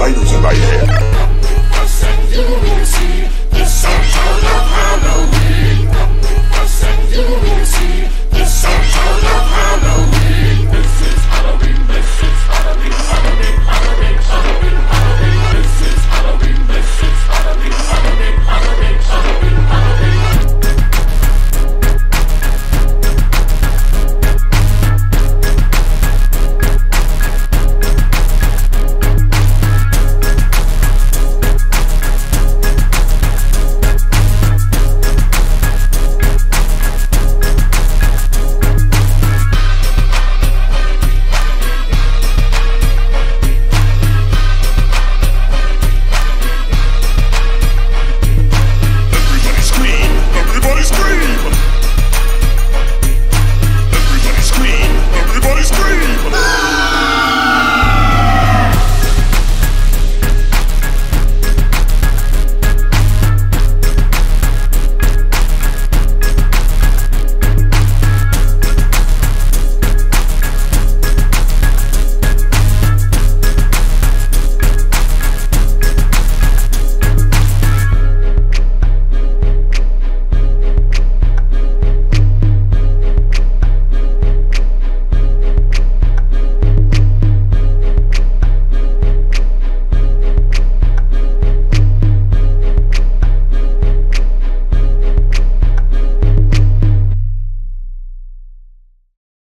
spiders in my hair.